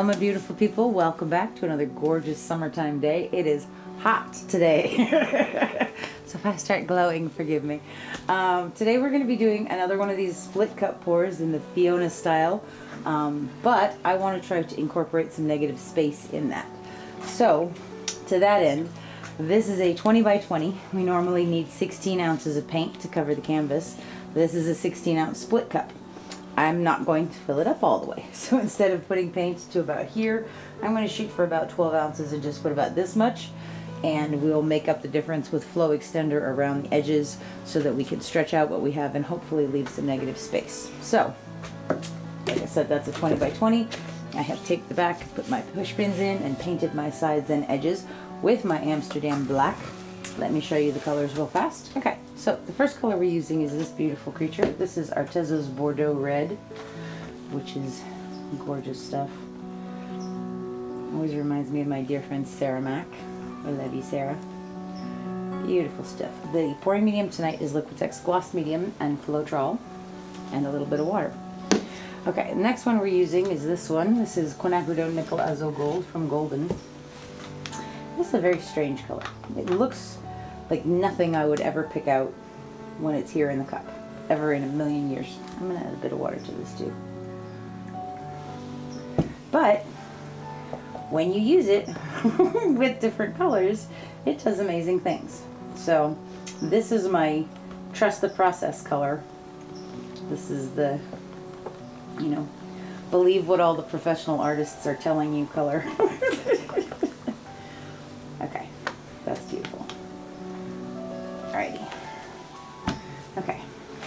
Hello, my beautiful people. Welcome back to another gorgeous summertime day. It is hot today. so if I start glowing, forgive me. Um, today we're going to be doing another one of these split cup pours in the Fiona style. Um, but I want to try to incorporate some negative space in that. So, to that end, this is a 20 by 20. We normally need 16 ounces of paint to cover the canvas. This is a 16 ounce split cup. I'm not going to fill it up all the way. So instead of putting paint to about here, I'm going to shoot for about 12 ounces and just put about this much. And we'll make up the difference with flow extender around the edges so that we can stretch out what we have and hopefully leave some negative space. So, like I said, that's a 20 by 20. I have taped the back, put my push pins in, and painted my sides and edges with my Amsterdam black. Let me show you the colors real fast. Okay, so the first color we're using is this beautiful creature. This is Arteza's Bordeaux Red, which is gorgeous stuff. Always reminds me of my dear friend Sarah Mack. I love you, Sarah. Beautiful stuff. The pouring medium tonight is Liquitex Gloss Medium and Floetrol, and a little bit of water. Okay, the next one we're using is this one. This is Quinacridone Nickel Azo Gold from Golden. This is a very strange color. It looks like nothing I would ever pick out when it's here in the cup, ever in a million years. I'm gonna add a bit of water to this too. But when you use it with different colors, it does amazing things. So this is my trust the process color. This is the, you know, believe what all the professional artists are telling you color.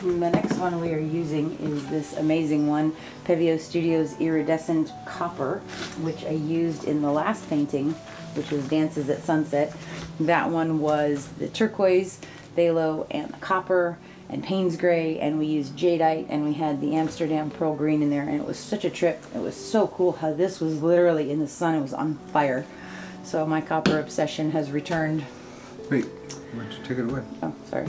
the next one we are using is this amazing one, Pebeo Studios Iridescent Copper, which I used in the last painting, which was Dances at Sunset. That one was the turquoise, phthalo, and the copper, and Payne's Gray, and we used jadeite, and we had the Amsterdam Pearl Green in there, and it was such a trip. It was so cool how this was literally in the sun. It was on fire. So my copper obsession has returned. Wait, why don't you take it away? Oh, sorry.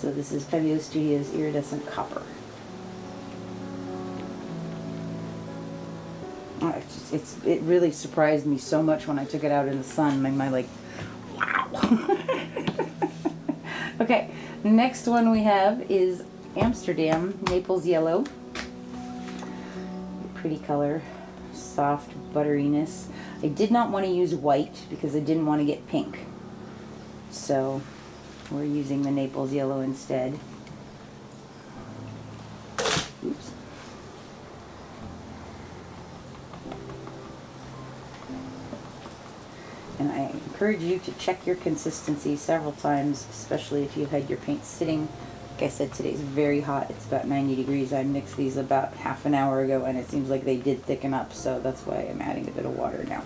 So this is Pebeo Studios Iridescent Copper. Oh, it's, just, it's it really surprised me so much when I took it out in the sun. My, my like, wow. okay, next one we have is Amsterdam Naples Yellow. Pretty color, soft butteriness. I did not want to use white because I didn't want to get pink. So we're using the Naples yellow instead. Oops. And I encourage you to check your consistency several times, especially if you've had your paint sitting. Like I said, today's very hot. It's about 90 degrees. I mixed these about half an hour ago and it seems like they did thicken up, so that's why I'm adding a bit of water now.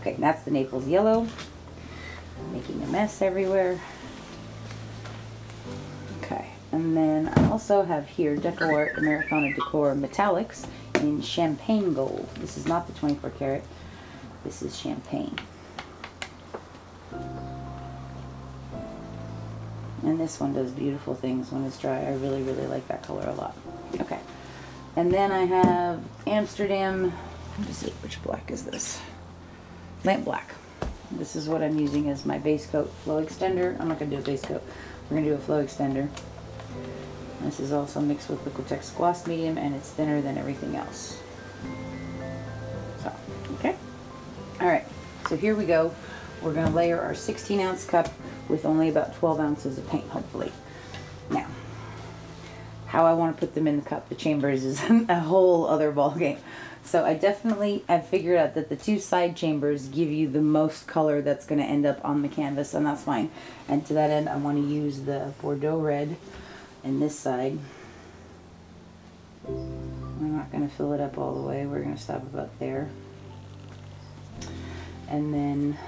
Okay, that's the Naples yellow. Making a mess everywhere. And then I also have here DecoArt Americana Decor Metallics in Champagne Gold. This is not the 24 karat. This is Champagne. And this one does beautiful things when it's dry. I really, really like that color a lot. Okay. And then I have Amsterdam, let me see, which black is this? Lamp Black. This is what I'm using as my base coat flow extender. I'm not going to do a base coat. We're going to do a flow extender. This is also mixed with Liquitex Gloss Medium and it's thinner than everything else. So, okay. Alright, so here we go. We're going to layer our 16 ounce cup with only about 12 ounces of paint, hopefully. Now, how I want to put them in the cup, the chambers, is a whole other ball game. So I definitely have figured out that the two side chambers give you the most color that's going to end up on the canvas, and that's fine. And to that end, I want to use the Bordeaux red in this side. We're not going to fill it up all the way. We're going to stop about there. And then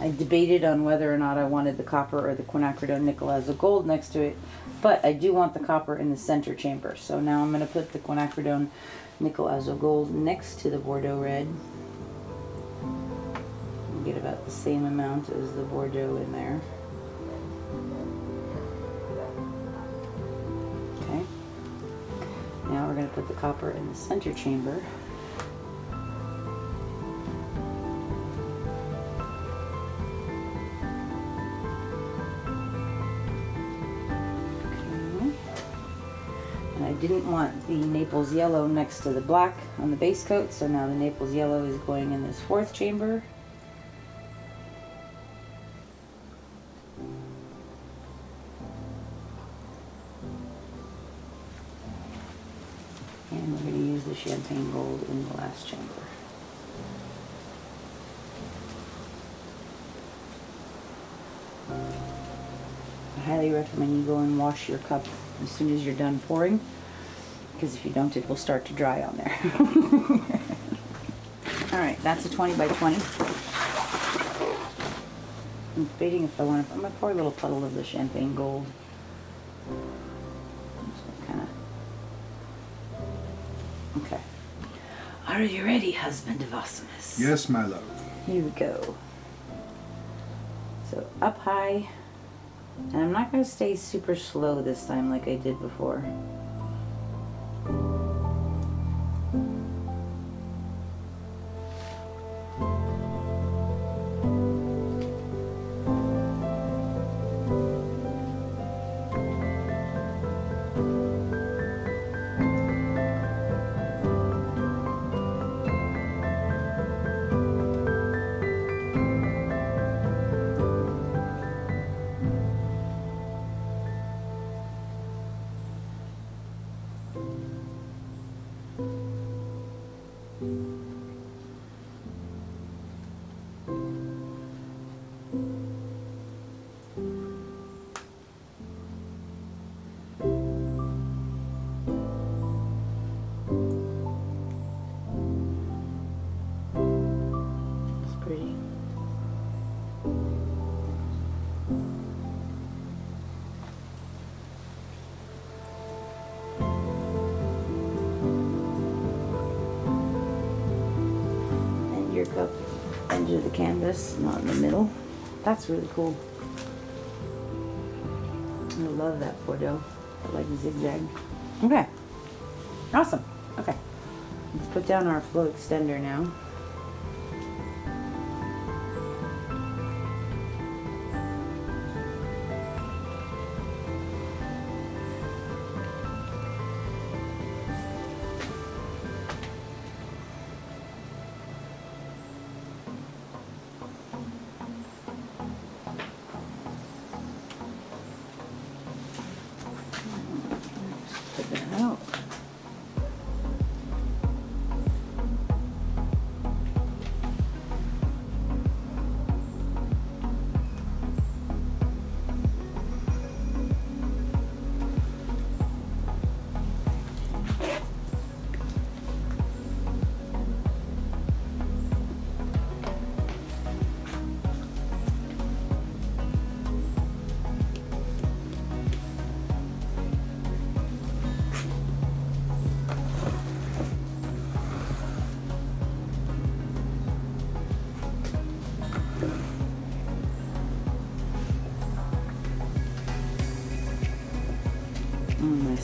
I debated on whether or not I wanted the copper or the quinacridone nickel as a gold next to it, but I do want the copper in the center chamber. So now I'm going to put the quinacridone nickel azo gold next to the Bordeaux red. Get about the same amount as the Bordeaux in there. Now we're going to put the copper in the center chamber. Didn't want the Naples yellow next to the black on the base coat, so now the Naples yellow is going in this fourth chamber. Last chamber. I highly recommend you go and wash your cup as soon as you're done pouring because if you don't it will start to dry on there. Alright, that's a 20 by 20. I'm debating if I want to, I'm going to pour a little puddle of the champagne gold. Kind of. Okay. Are you ready, husband of awesomeness? Yes, my love. Here we go. So up high, and I'm not going to stay super slow this time like I did before. Edge of the canvas, not in the middle. That's really cool. I love that Bordeaux. I like the zigzag. Okay. Awesome. Okay. Let's put down our flow extender now.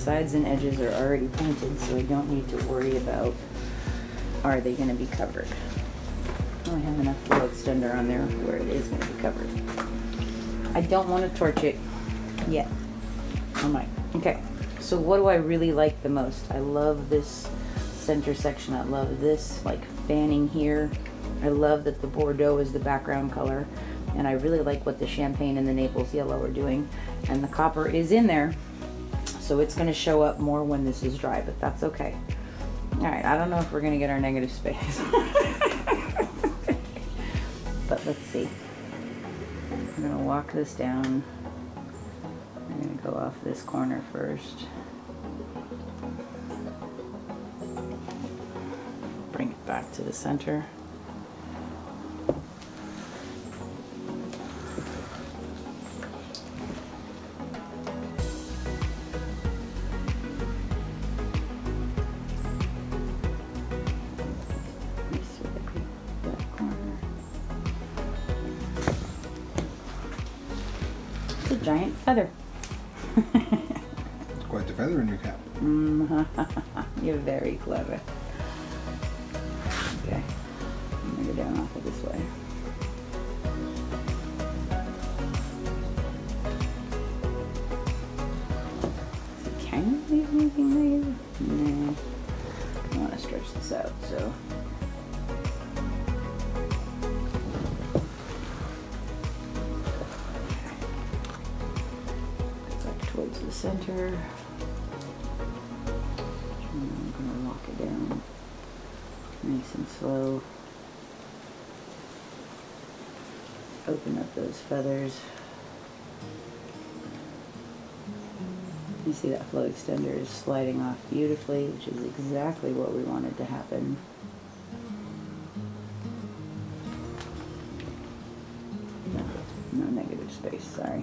Sides and edges are already painted, so I don't need to worry about are they going to be covered. Oh, I have enough flow extender on there where it is going to be covered. I don't want to torch it yet. Oh my. Okay. So what do I really like the most? I love this center section. I love this like fanning here. I love that the Bordeaux is the background color. And I really like what the champagne and the Naples yellow are doing. And the copper is in there. So it's going to show up more when this is dry, but that's okay. All right, I don't know if we're going to get our negative space. but let's see. I'm to walk this down. I'm to go off this corner first. Bring it back to the center. A giant feather. It's quite the feather in your cap. Mm-hmm. You're very clever. Okay. I'm gonna go down off of this way. Is it kind of leave anything there? Nah. I want to stretch this out, so. Center. I'm gonna walk it down nice and slow. Open up those feathers. You see that flow extender is sliding off beautifully, which is exactly what we wanted to happen. No, no negative space, sorry.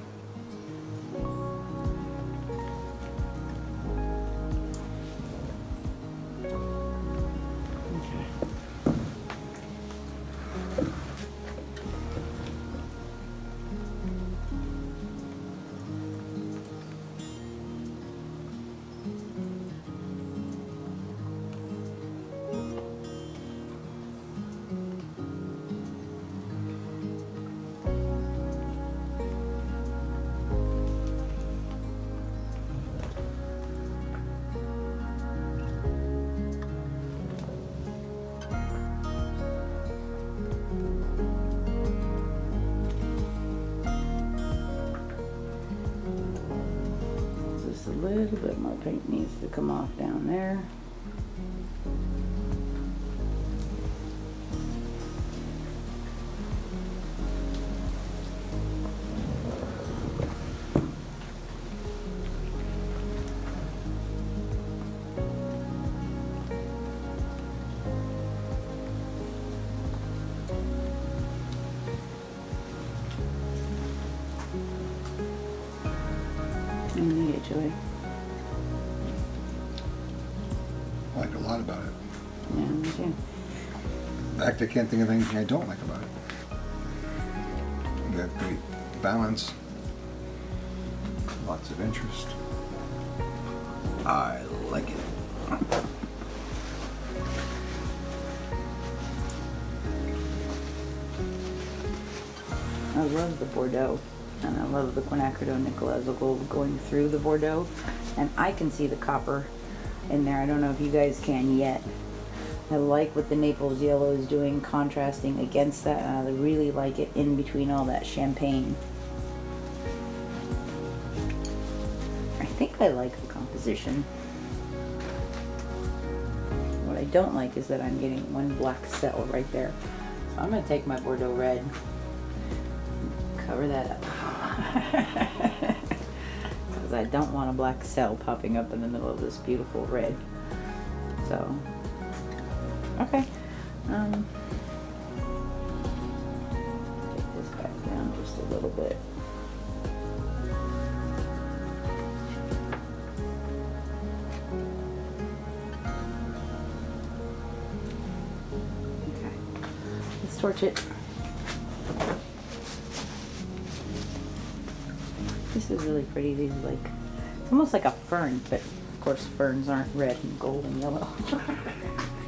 Little bit more paint needs to come off down there. Too. In fact, I can't think of anything I don't like about it. You got great balance, lots of interest. I like it. I love the Bordeaux. And I love the quinacridone azo gold going through the Bordeaux. And I can see the copper in there. I don't know if you guys can yet. I like what the Naples yellow is doing, contrasting against that. And I really like it in between all that champagne. I think I like the composition. What I don't like is that I'm getting one black cell right there. So I'm going to take my Bordeaux red cover that up. Because I don't want a black cell popping up in the middle of this beautiful red. So, okay. Um, take this back down just a little bit. Okay. Let's torch it. This is really pretty. These like it's almost like a fern, but of course ferns aren't red and gold and yellow.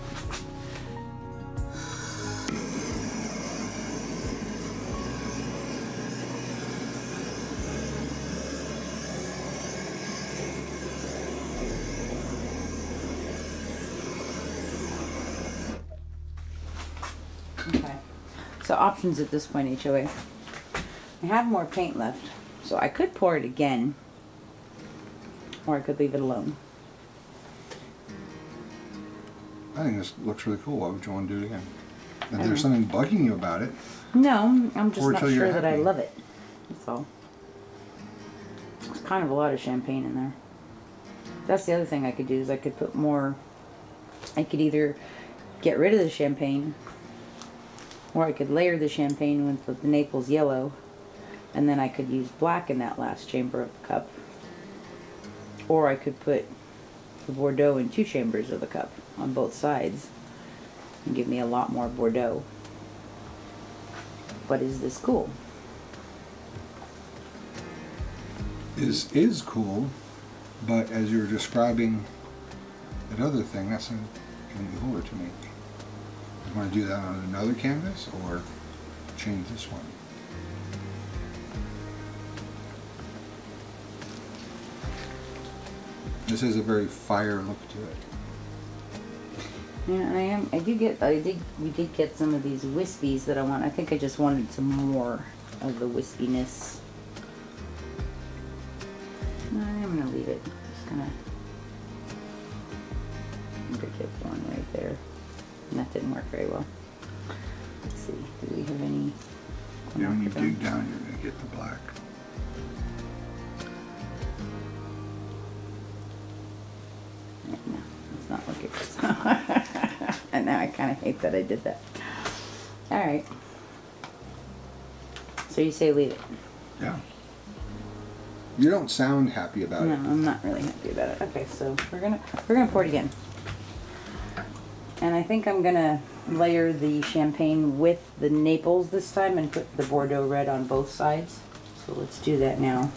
So options at this point, HOA. I have more paint left, so I could pour it again, or I could leave it alone. I think this looks really cool. Why would you want to do it again? If there's something bugging you about it, No, I'm just not sure that I love it. That's all. There's kind of a lot of champagne in there. That's the other thing I could do is I could put more. I could either get rid of the champagne, or I could layer the champagne with the Naples yellow, and then I could use black in that last chamber of the cup. Or I could put the Bordeaux in two chambers of the cup on both sides and give me a lot more Bordeaux. But is this cool? is is cool, But as you're describing that other thing, that's even cooler to me. You want to do that on another canvas or change this one? This has a very fire look to it. Yeah, I am. I do get. I did. We did get some of these wispies that I want. I think I just wanted some more of the wispiness. I'm gonna leave it. Just gonna. I think I kept one right there, didn't work very well. Let's see. Do we have any? Yeah, when you dig down, you're going to get the black. No, let's not look at this. and now I kind of hate that I did that. All right. So you say leave it? Yeah. You don't sound happy about No, it. No, I'm not really happy about it. Okay, so we're gonna we're gonna pour it again. And I think I'm gonna layer the champagne with the Naples this time and put the Bordeaux red on both sides. So let's do that now.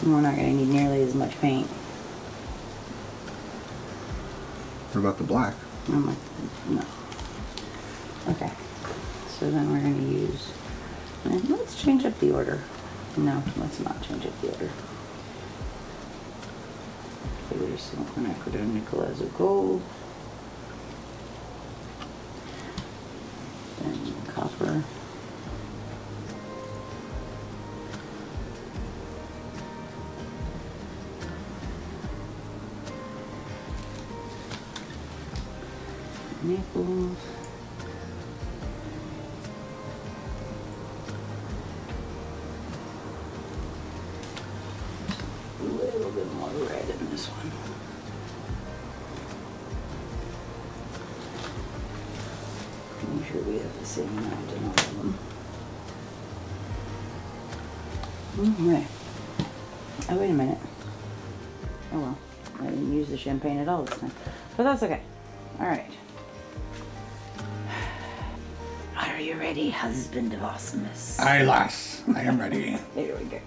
And we're not gonna need nearly as much paint. What about the black? I'm like, no. Okay. So then we're gonna use, and let's change up the order. No, let's not change up the order. Okay, there's some quinacridone nickel azo gold. Then copper. Naples. Sure we have the same amount in all of them. Oh, wait a minute. Oh well, I didn't use the champagne at all this time. But that's okay. Alright. Are you ready, husband of awesomeness? Aye, lass. I am ready. There we go.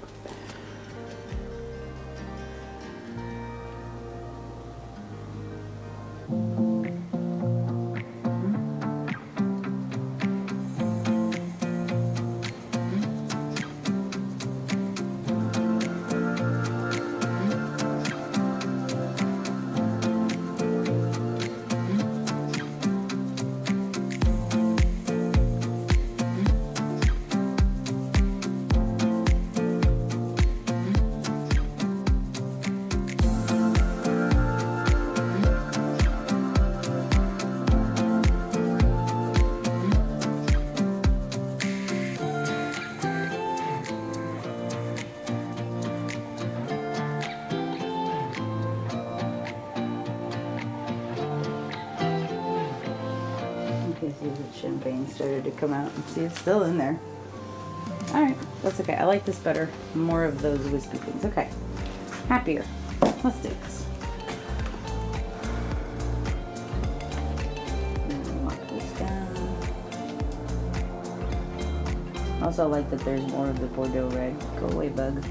See, it's still in there. Alright, that's okay. I like this better. More of those wispy things. Okay. Happier. Let's do this. Mm, this down. Also, I like that there's more of the Bordeaux red. Go away, bug.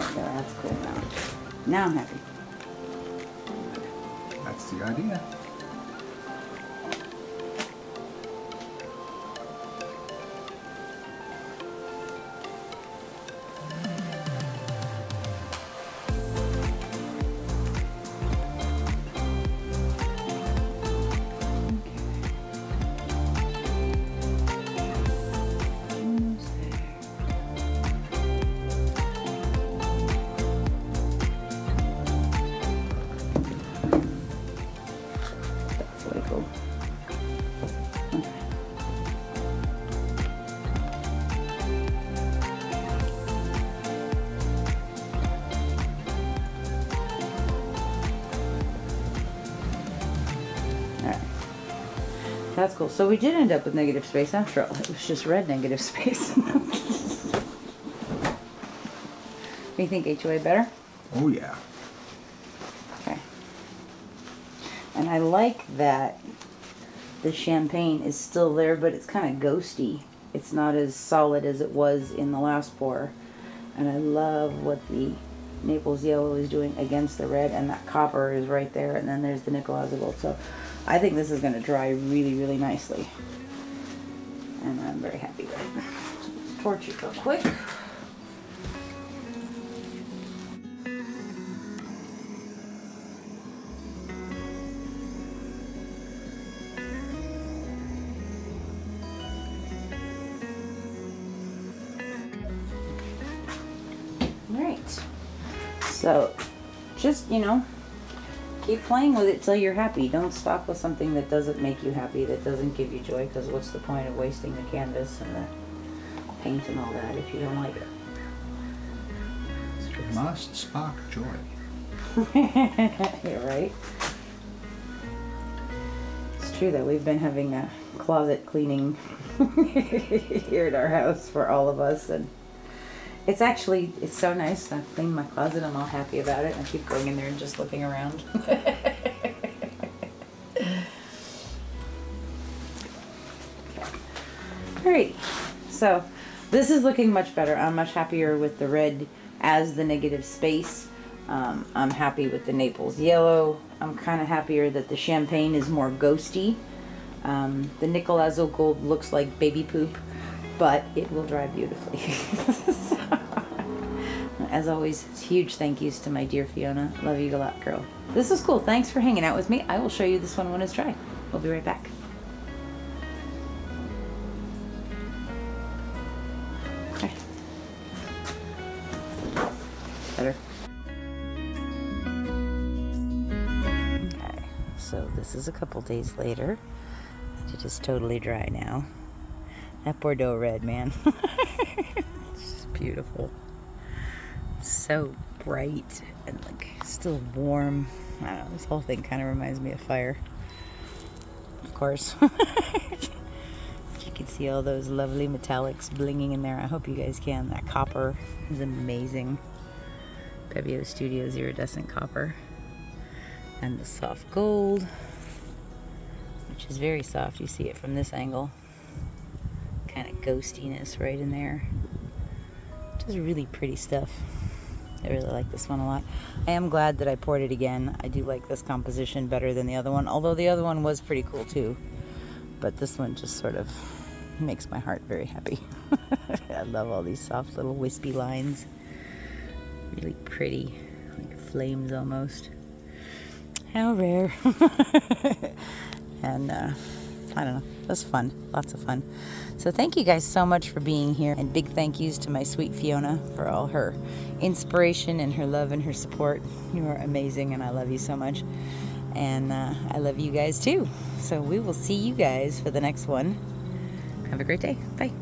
Go. That's cool now. Now I'm happy. That's the idea. That's cool. So we did end up with negative space after all. It was just red negative space. You think HOA better? Oh yeah. Okay. And I like that the champagne is still there, but it's kind of ghosty. It's not as solid as it was in the last pour. And I love what the Naples yellow is doing against the red, and that copper is right there, and then there's the nickel azo. So I think this is going to dry really, really nicely. And I'm very happy with it. Let's torch it real quick. Right. So, just, you know, keep playing with it till you're happy. Don't stop with something that doesn't make you happy, that doesn't give you joy, because what's the point of wasting the canvas and the paint and all that if you don't like it? Must spark joy. you're right. It's true that we've been having a closet cleaning here at our house for all of us and it's actually it's so nice. I've cleaned my closet. I'm all happy about it. I keep going in there and just looking around. Alright, so this is looking much better. I'm much happier with the red as the negative space. Um, I'm happy with the Naples yellow. I'm kind of happier that the champagne is more ghosty. Um, the nickel azo gold looks like baby poop, but it will dry beautifully. As always, huge thank yous to my dear Fiona. Love you a lot, girl. This is cool. Thanks for hanging out with me. I will show you this one when it's dry. We'll be right back. Okay. Better. Okay, so this is a couple days later. It is totally dry now. That Bordeaux red, man. it's just beautiful so bright and like still warm. I don't know, this whole thing kind of reminds me of fire. Of course. you can see all those lovely metallics blinging in there. I hope you guys can. That copper is amazing. Pebeo Studios iridescent copper. And the soft gold, which is very soft. You see it from this angle. Kind of ghostiness right in there. Just really pretty stuff. I really like this one a lot. I am glad that I poured it again. I do like this composition better than the other one, although the other one was pretty cool too. But this one just sort of makes my heart very happy. I love all these soft little wispy lines. Really pretty, like flames almost. How rare. and uh, I don't know, was fun, lots of fun. So thank you guys so much for being here, and big thank yous to my sweet Fiona for all her inspiration and her love and her support. You are amazing, and I love you so much. And uh, I love you guys too. So we will see you guys for the next one. Have a great day. Bye.